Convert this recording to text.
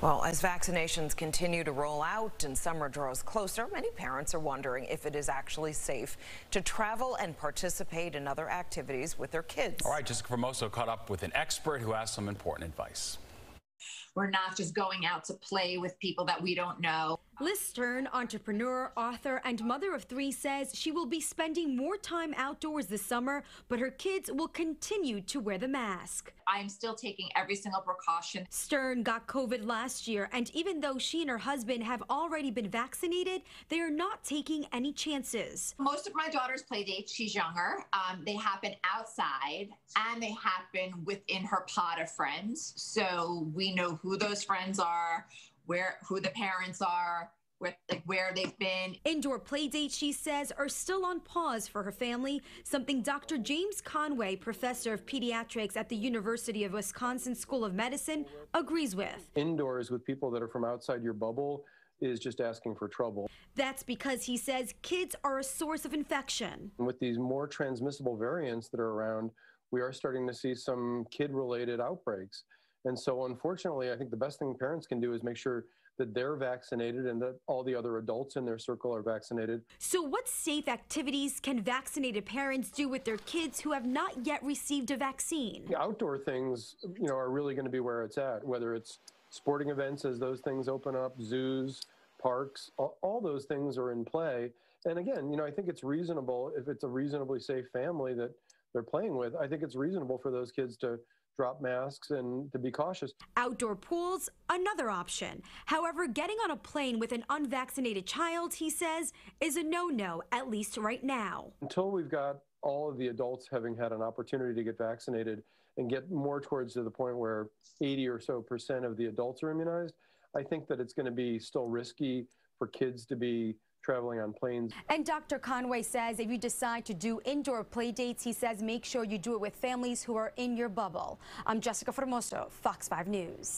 Well, as vaccinations continue to roll out and summer draws closer, many parents are wondering if it is actually safe to travel and participate in other activities with their kids. All right, Jessica Formoso caught up with an expert who has some important advice. We're not just going out to play with people that we don't know. Liz Stern, entrepreneur, author, and mother of three, says she will be spending more time outdoors this summer, but her kids will continue to wear the mask. I'm still taking every single precaution. Stern got COVID last year, and even though she and her husband have already been vaccinated, they are not taking any chances. Most of my daughter's play dates, she's younger, um, they happen outside and they happen within her pod of friends. So we know who those friends are, where who the parents are, where, like where they've been. Indoor play dates, she says, are still on pause for her family, something Dr. James Conway, professor of pediatrics at the University of Wisconsin School of Medicine, agrees with. Indoors with people that are from outside your bubble is just asking for trouble. That's because he says kids are a source of infection. With these more transmissible variants that are around, we are starting to see some kid related outbreaks. And so, unfortunately, I think the best thing parents can do is make sure that they're vaccinated and that all the other adults in their circle are vaccinated. So, what safe activities can vaccinated parents do with their kids who have not yet received a vaccine? Outdoor things, you know, are really going to be where it's at, whether it's sporting events as those things open up, zoos, parks, all, all those things are in play. And again, you know, I think it's reasonable if it's a reasonably safe family that they're playing with. I think it's reasonable for those kids to drop masks and to be cautious. Outdoor pools, another option. However, getting on a plane with an unvaccinated child, he says, is a no no, at least right now. Until we've got all of the adults having had an opportunity to get vaccinated and get more towards to the point where 80 or so percent of the adults are immunized, I think that it's going to be still risky for kids to be traveling on planes. And Dr. Conway says if you decide to do indoor play dates, he says make sure you do it with families who are in your bubble. I'm Jessica Formoso, Fox 5 News.